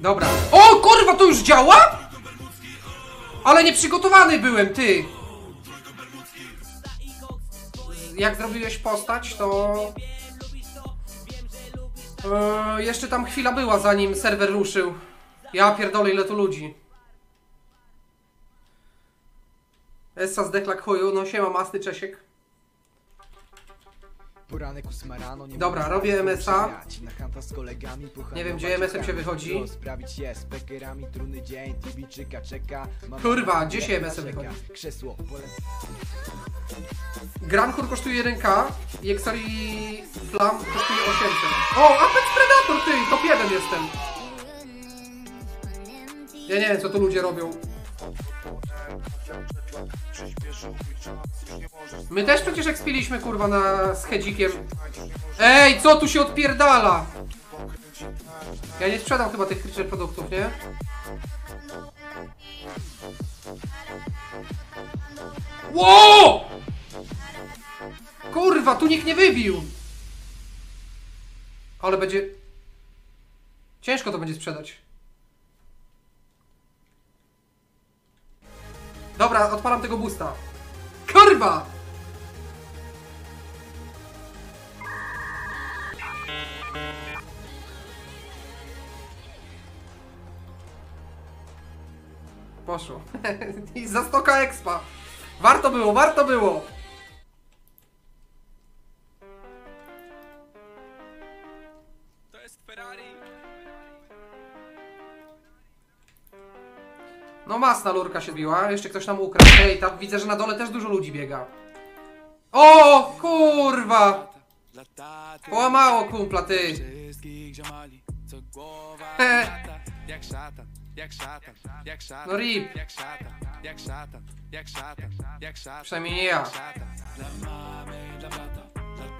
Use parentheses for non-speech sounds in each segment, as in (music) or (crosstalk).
Dobra. O kurwa, to już działa? Ale nieprzygotowany byłem, ty. Jak zrobiłeś postać, to... Eee, jeszcze tam chwila była, zanim serwer ruszył. Ja pierdolę, ile tu ludzi. Essa zdeklak chuju, no siema, masny Czesiek. Poranek ósma rano, nie Dobra, mogę robię spać, MSA. Na kanta z kolegami, Nie wiem, gdzie MSM się wychodzi. Sprawić je z pekerami, trudny dzień, Tibiczyka czeka. Mam Kurwa, gdzie się MSM narzeka. wychodzi? Krzesło, pole... Grankur kosztuje 1k i Exori Flam kosztuje 800. O, Apex Predator, ty, top 1 jestem. Ja nie wiem, co tu ludzie robią. My też przecież ekspiliśmy, kurwa, na, z hedzikiem. Ej, co tu się odpierdala? Ja nie sprzedam chyba tych creature produktów, nie? Ło! Kurwa, tu nikt nie wybił! Ale będzie... Ciężko to będzie sprzedać. Dobra, odpalam tego boosta. Kurwa! Poszło. (laughs) I za stoka expa. Warto było, warto było. To jest Ferrari. No masna lurka się biła, jeszcze ktoś tam ukradł. Ej, tam widzę, że na dole też dużo ludzi biega. O, kurwa! Połamało kumpla, ty. He. No rip. Przynajmniej nie ja. Dla mamy, dla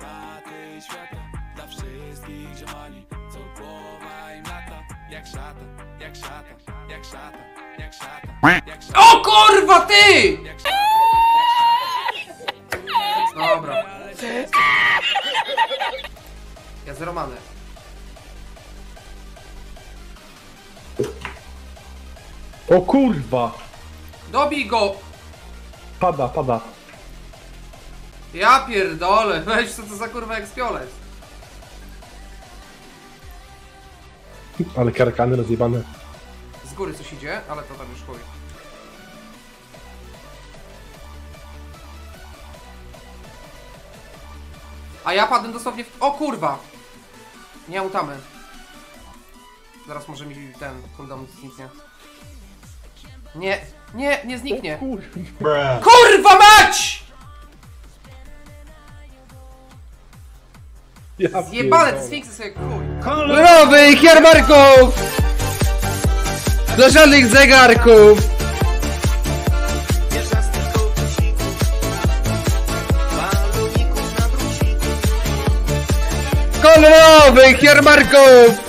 taty świata. Dla wszystkich ziomali, co głowa im lata. Jak szatan, jak szatan, jak szatan, jak. Jak O kurwa, ty! jak. Dobra. Ja z Romany. O kurwa! Dobij go! Pada, pada. Ja pierdolę, weź co to za kurwa ekspioles. Ale karkany rozjebane. Góry coś idzie, ale to tam już chuj. A ja padłem dosłownie w... O kurwa! Nie utamy. Zaraz może mi ten cooldown zniknie. Nie, nie, nie zniknie. Kurwa. Kurwa mać! Ja Jebane, te sfinksy sobie chuj. Nowych jarmarków! Do żadnych zegarków! Kolorowych jarmarków!